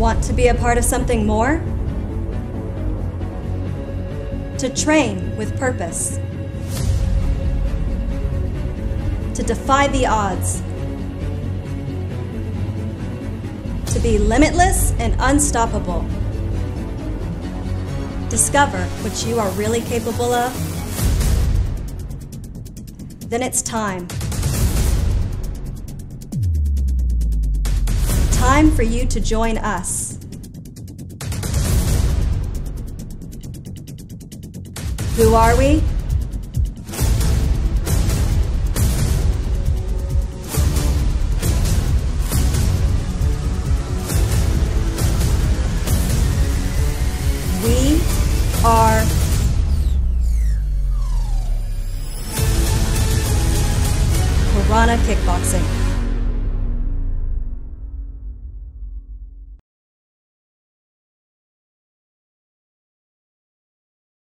Want to be a part of something more? To train with purpose. To defy the odds. To be limitless and unstoppable. Discover what you are really capable of. Then it's time. Time for you to join us. Who are we? We are Khurana Kickboxing.